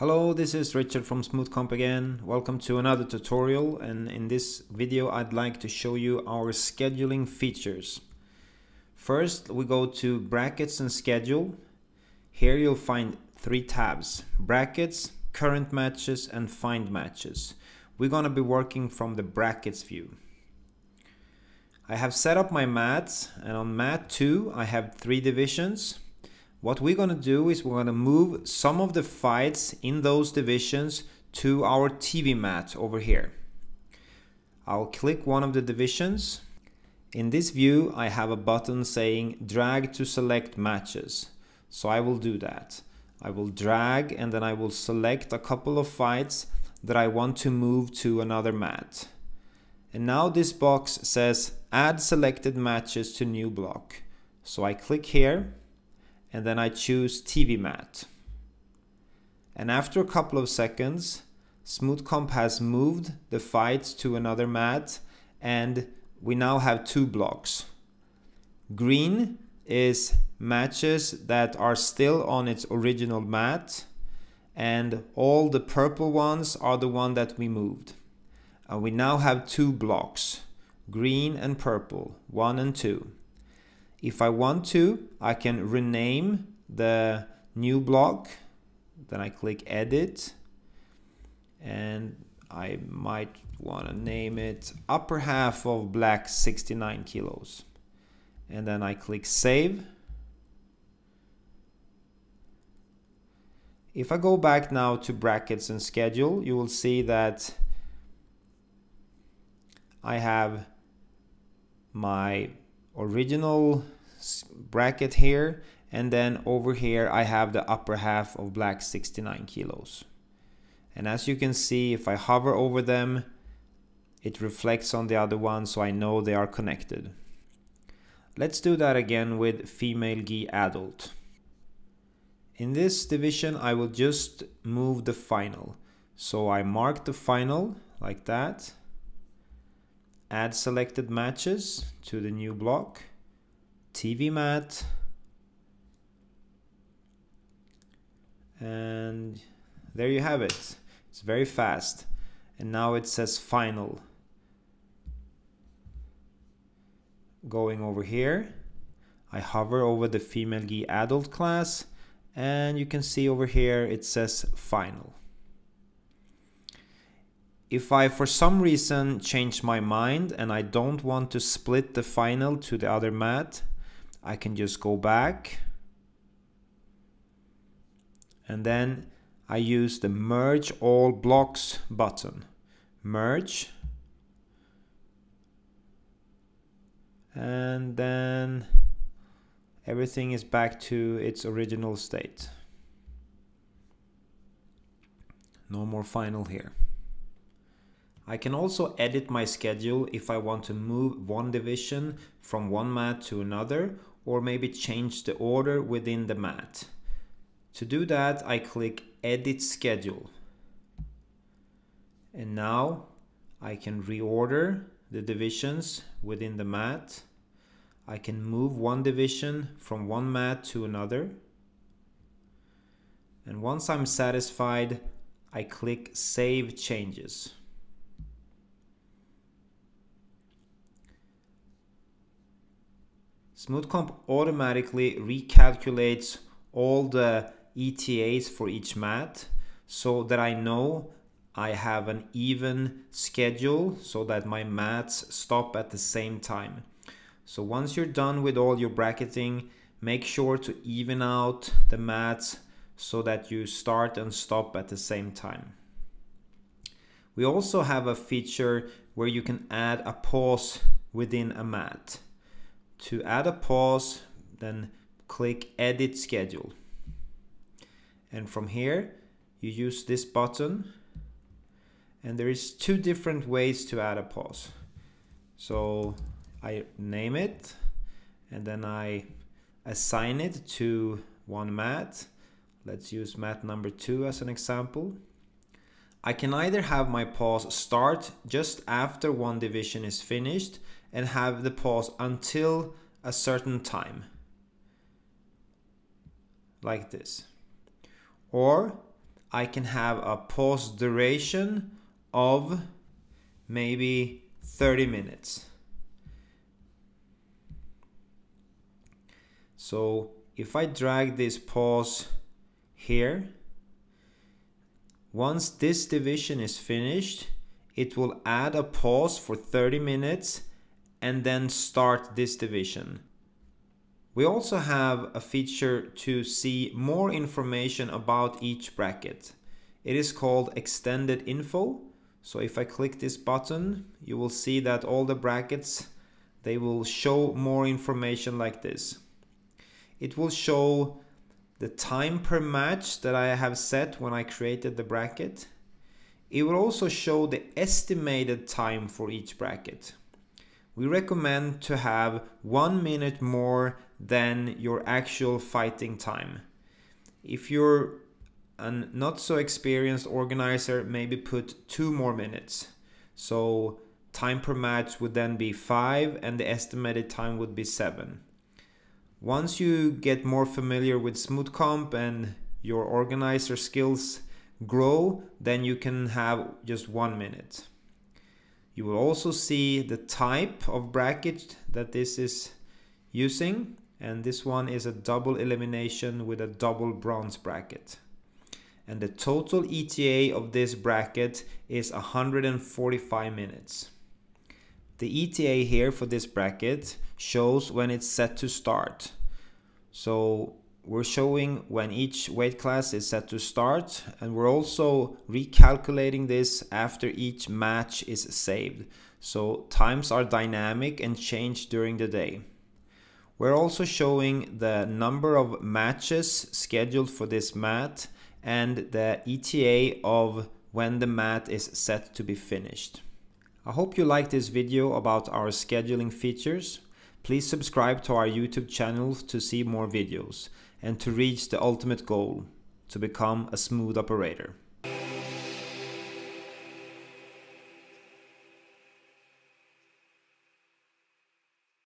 Hello, this is Richard from SmoothComp again. Welcome to another tutorial and in this video I'd like to show you our scheduling features. First we go to brackets and schedule. Here you'll find three tabs, brackets, current matches and find matches. We're going to be working from the brackets view. I have set up my mats and on mat 2 I have three divisions what we're going to do is we're going to move some of the fights in those divisions to our TV mat over here. I'll click one of the divisions. In this view, I have a button saying drag to select matches. So I will do that. I will drag and then I will select a couple of fights that I want to move to another mat. And now this box says add selected matches to new block. So I click here and then I choose TV mat. And after a couple of seconds, SmoothComp has moved the fight to another mat and we now have two blocks. Green is matches that are still on its original mat and all the purple ones are the one that we moved. And we now have two blocks, green and purple, one and two. If I want to, I can rename the new block. Then I click edit and I might want to name it upper half of black 69 kilos. And then I click save. If I go back now to brackets and schedule, you will see that I have my original bracket here and then over here I have the upper half of black 69 kilos. And as you can see if I hover over them it reflects on the other one so I know they are connected. Let's do that again with female gi adult. In this division I will just move the final. So I mark the final like that add selected matches to the new block, TV mat, and there you have it. It's very fast. And now it says final. Going over here, I hover over the female gi adult class and you can see over here it says final. If I for some reason change my mind and I don't want to split the final to the other mat, I can just go back and then I use the merge all blocks button. Merge and then everything is back to its original state. No more final here. I can also edit my schedule if I want to move one division from one mat to another or maybe change the order within the mat. To do that I click edit schedule and now I can reorder the divisions within the mat. I can move one division from one mat to another and once I'm satisfied I click save changes. SmoothComp automatically recalculates all the ETAs for each mat so that I know I have an even schedule so that my mats stop at the same time. So once you're done with all your bracketing, make sure to even out the mats so that you start and stop at the same time. We also have a feature where you can add a pause within a mat. To add a pause, then click Edit Schedule. And from here, you use this button. And there is two different ways to add a pause. So I name it, and then I assign it to one mat. Let's use mat number two as an example. I can either have my pause start just after one division is finished and have the pause until a certain time like this or I can have a pause duration of maybe 30 minutes. So if I drag this pause here, once this division is finished, it will add a pause for 30 minutes and then start this division. We also have a feature to see more information about each bracket. It is called extended info. So if I click this button, you will see that all the brackets, they will show more information like this. It will show the time per match that I have set when I created the bracket. It will also show the estimated time for each bracket. We recommend to have one minute more than your actual fighting time. If you're a not so experienced organizer, maybe put two more minutes. So time per match would then be five and the estimated time would be seven. Once you get more familiar with Smoothcomp and your organizer skills grow, then you can have just one minute. You will also see the type of bracket that this is using and this one is a double elimination with a double bronze bracket. And the total ETA of this bracket is 145 minutes. The ETA here for this bracket shows when it's set to start. So we're showing when each weight class is set to start and we're also recalculating this after each match is saved. So times are dynamic and change during the day. We're also showing the number of matches scheduled for this mat and the ETA of when the mat is set to be finished. I hope you liked this video about our scheduling features. Please subscribe to our YouTube channel to see more videos and to reach the ultimate goal, to become a smooth operator.